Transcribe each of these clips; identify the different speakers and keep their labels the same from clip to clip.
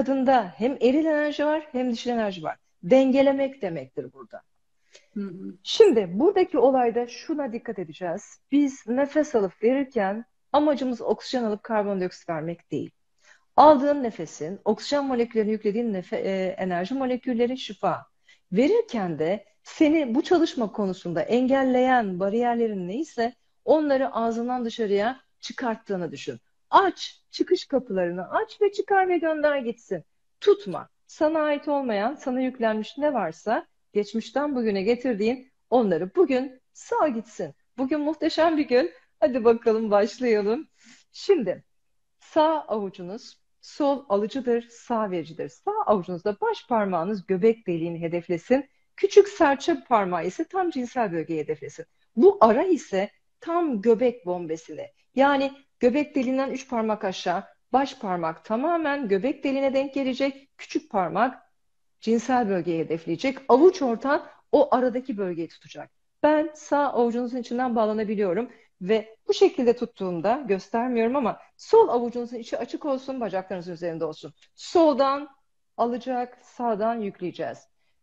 Speaker 1: kadında hem eril enerji var hem dişil enerji var. Dengelemek demektir burada.
Speaker 2: Hı hı.
Speaker 1: Şimdi buradaki olayda şuna dikkat edeceğiz. Biz nefes alıp verirken amacımız oksijen alıp karbondioksit vermek değil. Aldığın nefesin, oksijen moleküllerine yüklediğin nefe, e, enerji molekülleri şifa. Verirken de seni bu çalışma konusunda engelleyen bariyerlerin neyse onları ağzından dışarıya çıkarttığını düşün. Aç, çıkış kapılarını aç ve çıkar ve gönder gitsin. Tutma. Sana ait olmayan, sana yüklenmiş ne varsa geçmişten bugüne getirdiğin onları bugün sağ gitsin. Bugün muhteşem bir gün. Hadi bakalım başlayalım. Şimdi sağ avucunuz sol alıcıdır, sağ vericidir. Sağ avucunuzda baş parmağınız göbek deliğini hedeflesin. Küçük serçe parmağı ise tam cinsel bölgeyi hedeflesin. Bu ara ise tam göbek bombesini. Yani göbek deliğinden üç parmak aşağı, baş parmak tamamen göbek deliğine denk gelecek. Küçük parmak cinsel bölgeyi hedefleyecek. Avuç ortan o aradaki bölgeyi tutacak. Ben sağ avucunuzun içinden bağlanabiliyorum ve bu şekilde tuttuğumda göstermiyorum ama sol avucunuzun içi açık olsun, bacaklarınızın üzerinde olsun. Soldan alacak, sağdan yükleyeceğiz.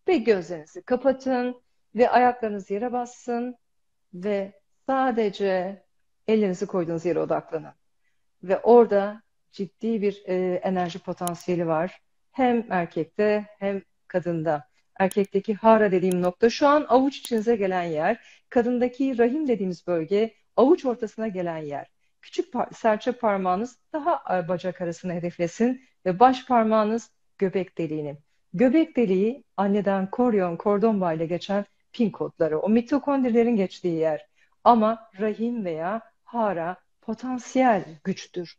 Speaker 1: Ve gözlerinizi kapatın ve ayaklarınız yere bassın ve sadece ellerinizi koyduğunuz yere odaklanın. Ve orada ciddi bir e, enerji potansiyeli var. Hem erkekte hem kadında. Erkekteki hara dediğim nokta şu an avuç içinize gelen yer. Kadındaki rahim dediğimiz bölge avuç ortasına gelen yer. Küçük par serçe parmağınız daha e, bacak arasına hedeflesin ve baş parmağınız göbek deliğini. Göbek deliği anneden koryon, kordon ile geçen pin kodları, o mitokondrilerin geçtiği yer. Ama rahim veya hara potansiyel güçtür.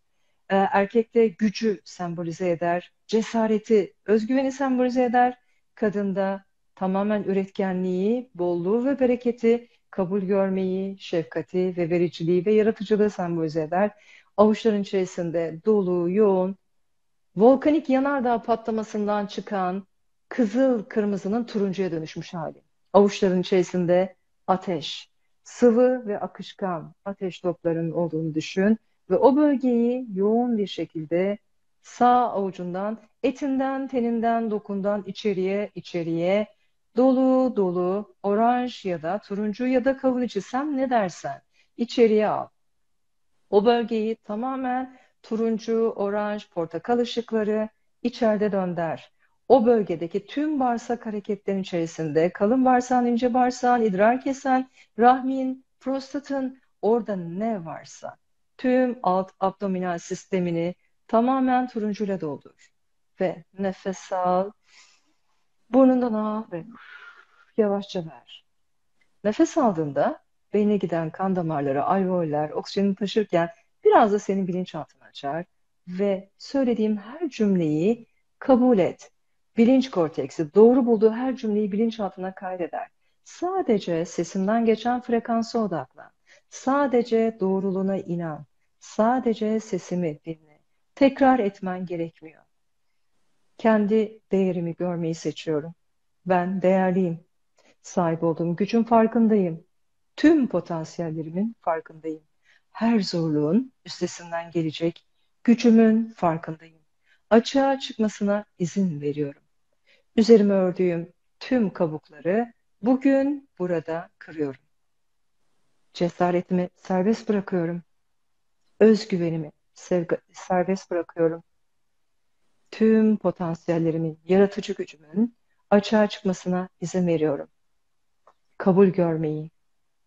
Speaker 1: Ee, erkekte gücü sembolize eder, cesareti, özgüveni sembolize eder. Kadında tamamen üretkenliği, bolluğu ve bereketi, kabul görmeyi, şefkati ve vericiliği ve yaratıcılığı sembolize eder. Avuçların içerisinde dolu, yoğun, volkanik yanardağ patlamasından çıkan kızıl kırmızının turuncuya dönüşmüş hali. Avuçların içerisinde ateş, sıvı ve akışkan ateş toplarının olduğunu düşün ve o bölgeyi yoğun bir şekilde sağ avucundan, etinden, teninden, dokundan içeriye, içeriye dolu dolu oranj ya da turuncu ya da kavun içi sen ne dersen içeriye al. O bölgeyi tamamen turuncu, oranj, portakal ışıkları içeride dönder. O bölgedeki tüm bağırsak hareketlerin içerisinde kalın bağırsağın, ince bağırsağın, idrar kesen, rahmin, prostatın orada ne varsa tüm alt abdominal sistemini tamamen turuncuyla doldur. Ve nefes al. Burnundan al ve yavaşça ver. Nefes aldığında beyne giden kan damarları, alveoller, oksijeni taşırken biraz da senin bilinçaltını açar ve söylediğim her cümleyi kabul et. Bilinç korteksi doğru bulduğu her cümleyi bilinçaltına kaydeder. Sadece sesimden geçen frekansa odaklan. Sadece doğruluğuna inan. Sadece sesimi dinle. Tekrar etmen gerekmiyor. Kendi değerimi görmeyi seçiyorum. Ben değerliyim. Sahip olduğum gücün farkındayım. Tüm potansiyellerimin farkındayım. Her zorluğun üstesinden gelecek gücümün farkındayım. Açığa çıkmasına izin veriyorum. Üzerime ördüğüm tüm kabukları bugün burada kırıyorum. Cesaretimi serbest bırakıyorum. Özgüvenimi serbest bırakıyorum. Tüm potansiyellerimin, yaratıcı gücümün açığa çıkmasına izin veriyorum. Kabul görmeyi,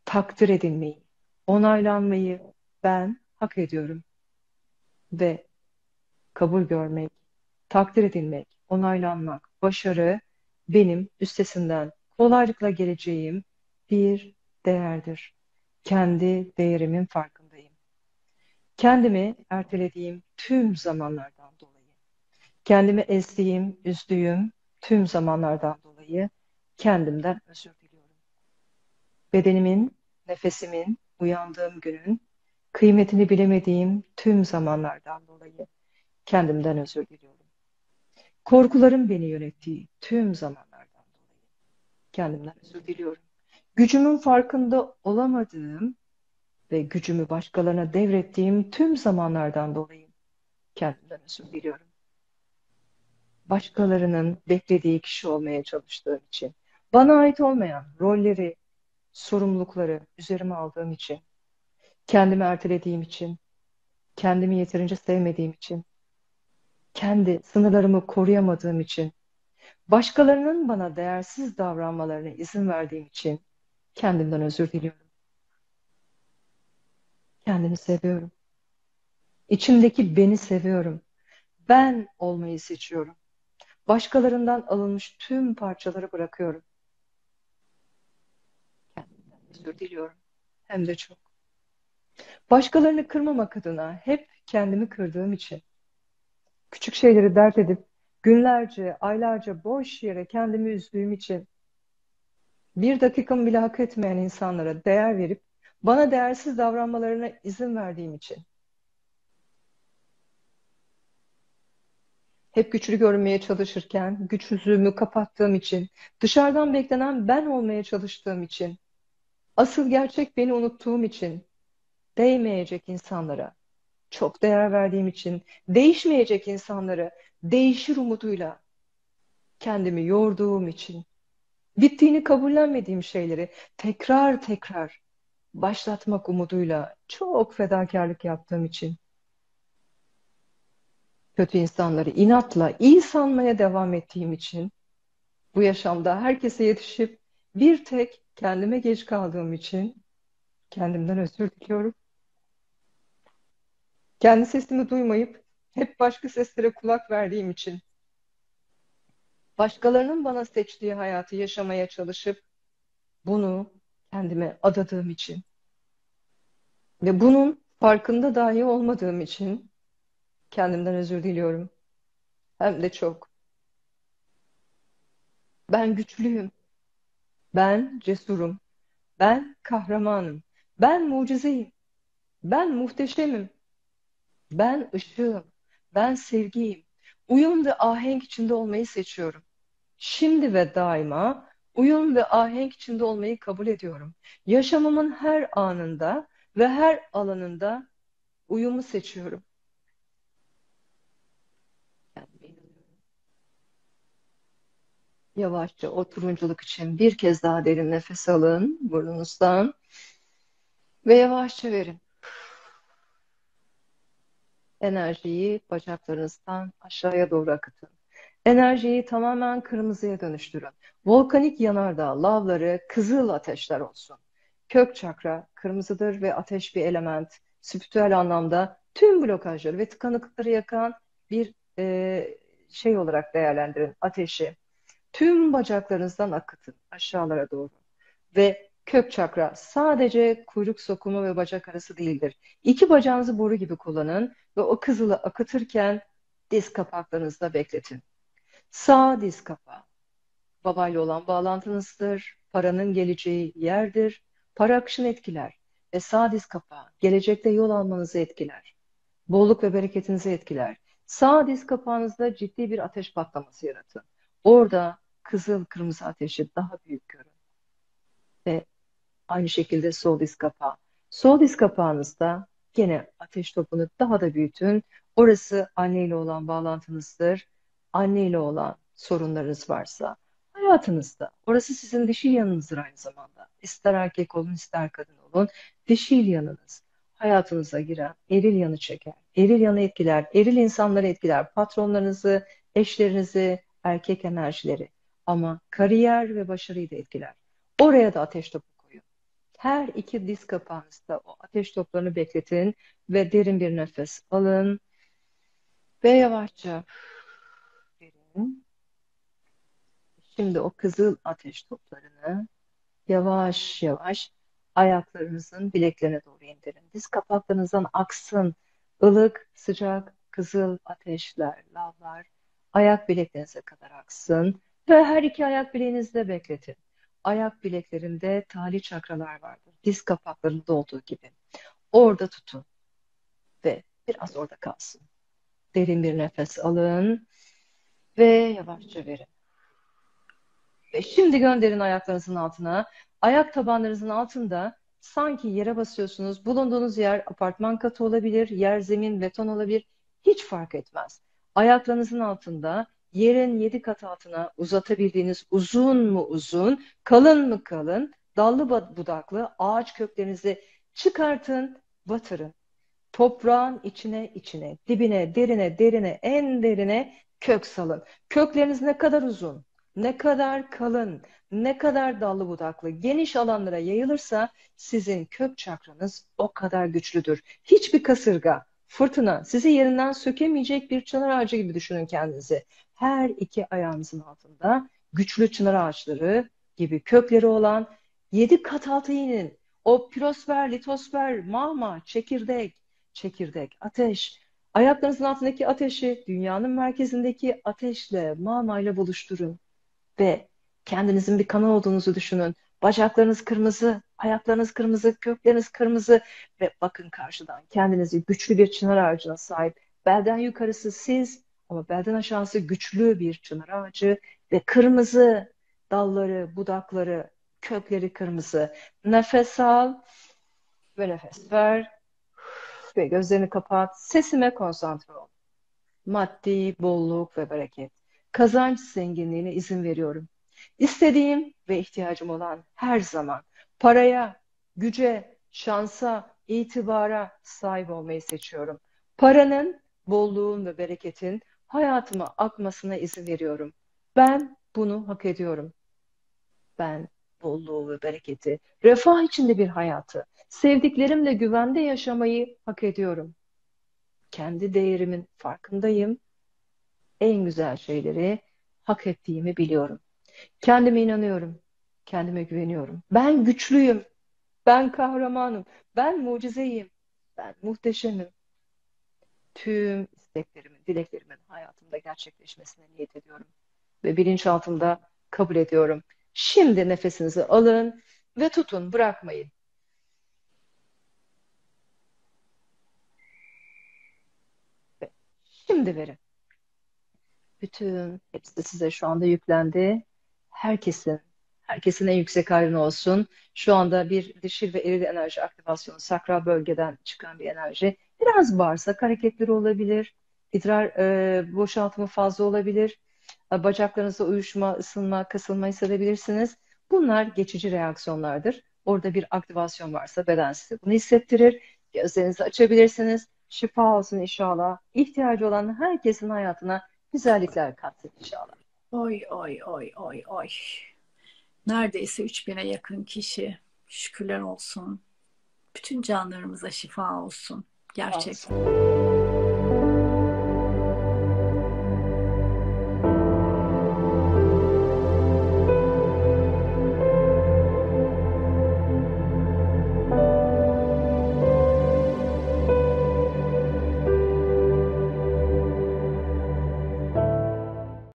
Speaker 1: takdir edilmeyi, onaylanmayı ben hak ediyorum. Ve kabul görmek, takdir edilmek, onaylanmak, başarı benim üstesinden kolaylıkla geleceğim bir değerdir. Kendi değerimin farkındayım. Kendimi ertelediğim tüm zamanlardan dolayı, kendimi ezdiğim, üzdüğüm tüm zamanlardan dolayı kendimden özür diliyorum. Bedenimin, nefesimin, uyandığım günün kıymetini bilemediğim tüm zamanlardan dolayı kendimden özür diliyorum. Korkularım beni yönettiği tüm zamanlardan dolayı kendimden özür diliyorum. Gücümün farkında olamadığım ve gücümü başkalarına devrettiğim tüm zamanlardan dolayı kendimden özür diliyorum. başkalarının beklediği kişi olmaya çalıştığım için, bana ait olmayan rolleri, sorumlulukları üzerime aldığım için, kendimi ertelediğim için, kendimi yeterince sevmediğim için, kendi sınırlarımı koruyamadığım için, başkalarının bana değersiz davranmalarına izin verdiğim için kendimden özür diliyorum. Kendimi seviyorum. İçimdeki beni seviyorum. Ben olmayı seçiyorum. Başkalarından alınmış tüm parçaları bırakıyorum. Kendimden özür diliyorum. Hem de çok. Başkalarını kırmamak adına hep kendimi kırdığım için, küçük şeyleri dert edip günlerce, aylarca boş yere kendimi üzdüğüm için, bir dakikamı bile hak etmeyen insanlara değer verip bana değersiz davranmalarına izin verdiğim için, hep güçlü görünmeye çalışırken güçsüzlüğümü kapattığım için, dışarıdan beklenen ben olmaya çalıştığım için, asıl gerçek beni unuttuğum için, değmeyecek insanlara çok değer verdiğim için, değişmeyecek insanları değişir umuduyla kendimi yorduğum için, bittiğini kabullenmediğim şeyleri tekrar tekrar başlatmak umuduyla çok fedakarlık yaptığım için, kötü insanları inatla iyi sanmaya devam ettiğim için, bu yaşamda herkese yetişip bir tek kendime geç kaldığım için kendimden özür diliyorum. Kendi sesimi duymayıp hep başka seslere kulak verdiğim için, başkalarının bana seçtiği hayatı yaşamaya çalışıp bunu kendime adadığım için ve bunun farkında dahi olmadığım için kendimden özür diliyorum. Hem de çok. Ben güçlüyüm. Ben cesurum. Ben kahramanım. Ben mucizeyim. Ben muhteşemim. Ben ışığım. Ben sevgiyim. Uyum ve ahenk içinde olmayı seçiyorum. Şimdi ve daima uyum ve ahenk içinde olmayı kabul ediyorum. Yaşamımın her anında ve her alanında uyumu seçiyorum. Yavaşça o turunculuk için bir kez daha derin nefes alın burnunuzdan ve yavaşça verin. Enerjiyi bacaklarınızdan aşağıya doğru akıtın. Enerjiyi tamamen kırmızıya dönüştürün. Volkanik yanardağ lavları kızıl ateşler olsun. Kök çakra kırmızıdır ve ateş bir element. Spiritüel anlamda tüm blokajları ve tıkanıklıkları yakan bir e, şey olarak değerlendirin ateşi. Tüm bacaklarınızdan akıtın aşağılara doğru. Ve kök çakra sadece kuyruk sokumu ve bacak arası değildir. İki bacağınızı boru gibi kullanın ve o kızılı akıtırken diz kapaklarınızda bekletin. Sağ diz kapağı babayla olan bağlantınızdır. Paranın geleceği yerdir. Para akışını etkiler. Ve sağ diz kapağı gelecekte yol almanızı etkiler. Bolluk ve bereketinizi etkiler. Sağ diz kapağınızda ciddi bir ateş patlaması yaratın. Orada kızıl kırmızı ateşi daha büyük görün. Ve aynı şekilde sol diz kapağı. Sol diz kapağınızda gene ateş topunu daha da büyütün. Orası anneyle olan bağlantınızdır. Anneyle olan sorunlarınız varsa hayatınızda. Orası sizin dişil yanınızdır aynı zamanda. İster erkek olun ister kadın olun. Dişil yanınız hayatınıza giren eril yanı çeker. Eril yanı etkiler. Eril insanları etkiler. Patronlarınızı, eşlerinizi, erkek enerjileri. Ama kariyer ve başarıyı da etkiler. Oraya da ateş topu koyun. Her iki diz kapağınızda o ateş toplarını bekletin ve derin bir nefes alın. Ve yavaşça verin. Şimdi o kızıl ateş toplarını yavaş yavaş ayaklarınızın bileklerine doğru indirin. Diz kapaklarınızdan aksın ılık, sıcak, kızıl ateşler, lavlar ayak bileklerinize kadar aksın ve her iki ayak bileğinizde bekletin. Ayak bileklerinde tali çakralar vardır. Diz kapaklarında olduğu gibi. Orada tutun ve biraz orada kalsın. Derin bir nefes alın ve yavaşça verin. Ve şimdi gönderin ayaklarınızın altına. Ayak tabanlarınızın altında sanki yere basıyorsunuz. Bulunduğunuz yer apartman katı olabilir, yer zemin, beton olabilir. Hiç fark etmez. Ayaklarınızın altında yerin yedi kat altına uzatabildiğiniz uzun mu uzun, kalın mı kalın, dallı budaklı ağaç köklerinizi çıkartın, batırın. Toprağın içine içine, dibine, derine, derine, en derine kök salın. Kökleriniz ne kadar uzun, ne kadar kalın, ne kadar dallı budaklı, geniş alanlara yayılırsa sizin kök çakranız o kadar güçlüdür. Hiçbir kasırga, fırtına sizi yerinden sökemeyecek bir çınar ağacı gibi düşünün kendinizi. Her iki ayağınızın altında güçlü çınar ağaçları gibi kökleri olan yedi kat altı inin. O pirosfer, litosfer, mama, çekirdek, çekirdek, ateş. Ayaklarınızın altındaki ateşi dünyanın merkezindeki ateşle, mama ile buluşturun. Ve kendinizin bir kanal olduğunuzu düşünün. Bacaklarınız kırmızı, ayaklarınız kırmızı, kökleriniz kırmızı ve bakın karşıdan kendinizi güçlü bir çınar ağacına sahip. Belden yukarısı siz ama belden aşağısı güçlü bir çınar ağacı ve kırmızı dalları, budakları, kökleri kırmızı. Nefes al ve nefes ver ve gözlerini kapat. Sesime konsantre ol. Maddi bolluk ve bereket. Kazanç zenginliğine izin veriyorum. İstediğim ve ihtiyacım olan her zaman paraya, güce, şansa, itibara sahip olmayı seçiyorum. Paranın, bolluğun ve bereketin hayatıma akmasına izin veriyorum. Ben bunu hak ediyorum. Ben bolluğu ve bereketi, refah içinde bir hayatı, sevdiklerimle güvende yaşamayı hak ediyorum. Kendi değerimin farkındayım. En güzel şeyleri hak ettiğimi biliyorum. Kendime inanıyorum. Kendime güveniyorum. Ben güçlüyüm. Ben kahramanım. Ben mucizeyim. Ben muhteşemim. Tüm isteklerimin, dileklerimin hayatımda gerçekleşmesine niyet ediyorum. Ve bilinçaltımda kabul ediyorum. Şimdi nefesinizi alın ve tutun, bırakmayın. Şimdi verin. Bütün hepsi size şu anda yüklendi. Herkesin, herkesin en yüksek hayrına olsun. Şu anda bir dişil ve eril enerji aktivasyonu, sakral bölgeden çıkan bir enerji. Biraz bağırsak hareketleri olabilir. İdrar e, boşaltımı fazla olabilir. Bacaklarınızda uyuşma, ısınma, kasılma hissedebilirsiniz. Bunlar geçici reaksiyonlardır. Orada bir aktivasyon varsa beden size bunu hissettirir. Gözlerinizi açabilirsiniz. Şifa olsun inşallah. İhtiyacı olan herkesin hayatına güzellikler katsın inşallah.
Speaker 2: Oy oy oy oy oy. Neredeyse 3000'e yakın kişi. Şükürler olsun. Bütün canlarımıza şifa olsun. Gerçekten. Olsun.